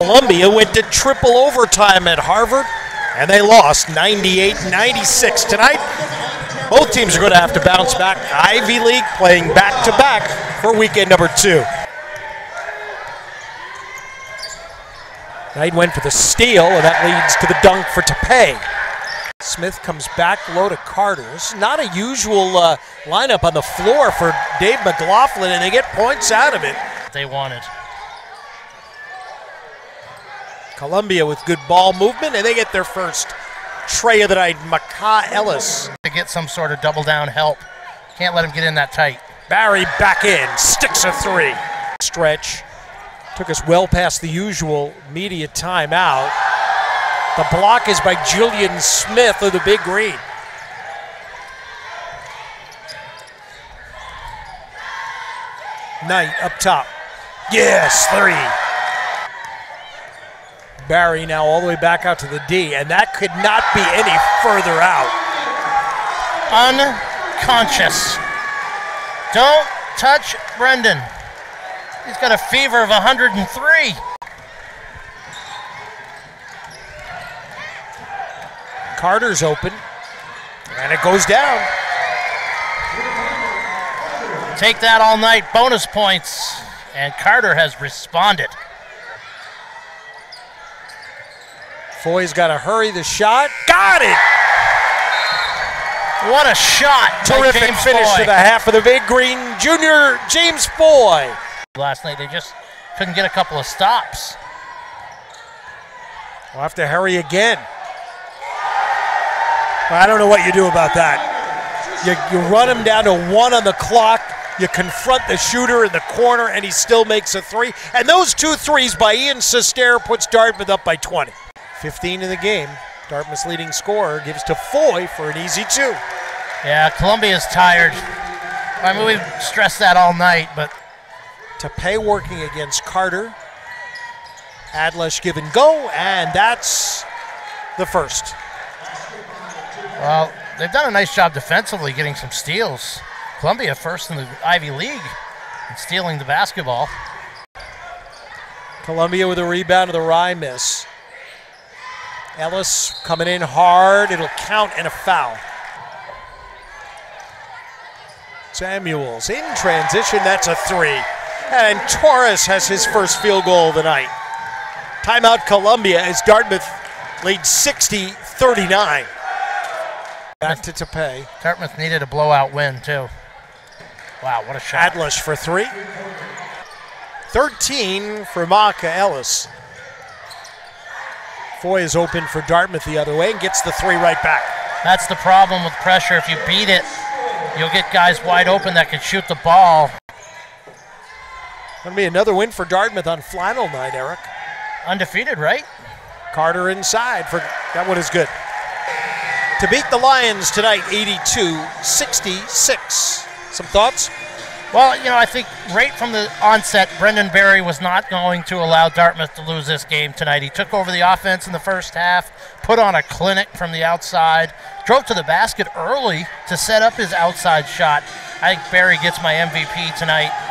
Columbia went to triple overtime at Harvard, and they lost 98 96 tonight. Both teams are going to have to bounce back. Ivy League playing back to back for weekend number two. Knight went for the steal, and that leads to the dunk for Tapé. Smith comes back low to Carter. This is not a usual uh, lineup on the floor for Dave McLaughlin, and they get points out of it. They wanted. Columbia with good ball movement, and they get their first tray of the night. Maka Ellis. To get some sort of double down help. Can't let him get in that tight. Barry back in, sticks a three. Stretch. Took us well past the usual media timeout. The block is by Julian Smith of the Big Green. Knight up top. Yes, three. Barry now all the way back out to the D, and that could not be any further out. Unconscious. Don't touch Brendan. He's got a fever of 103. Carter's open, and it goes down. Take that all night. Bonus points. And Carter has responded. Foy's got to hurry the shot. Got it! What a shot. Terrific finish Foy. to the half of the Big Green Junior James Foy. Last night they just couldn't get a couple of stops. We'll have to hurry again. I don't know what you do about that. You, you run him down to one on the clock. You confront the shooter in the corner, and he still makes a three. And those two threes by Ian Sistare puts Dartmouth up by 20. 15 in the game. Dartmouth's leading scorer gives to Foy for an easy two. Yeah, Columbia's tired. I mean, we've stressed that all night, but Tapé working against Carter. Adlesh give and go, and that's the first. well, they've done a nice job defensively getting some steals. Columbia first in the Ivy League in stealing the basketball. Columbia with a rebound of the Rai miss. Ellis coming in hard. It'll count and a foul. Samuels in transition. That's a three. And Torres has his first field goal of the night. Timeout Columbia as Dartmouth leads 60 39. Back to Tapé. Dartmouth needed a blowout win, too. Wow, what a shot. Adlesh for three. 13 for Maka Ellis. Foy is open for Dartmouth the other way and gets the three right back. That's the problem with pressure. If you beat it, you'll get guys wide open that can shoot the ball. Gonna be another win for Dartmouth on flannel night, Eric. Undefeated, right? Carter inside for that one is good. To beat the Lions tonight, 82 66. Some thoughts? Well, you know, I think right from the onset, Brendan Barry was not going to allow Dartmouth to lose this game tonight. He took over the offense in the first half, put on a clinic from the outside, drove to the basket early to set up his outside shot. I think Barry gets my MVP tonight.